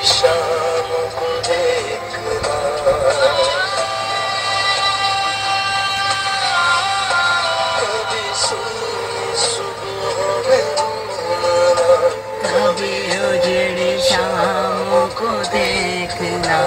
Show. देखना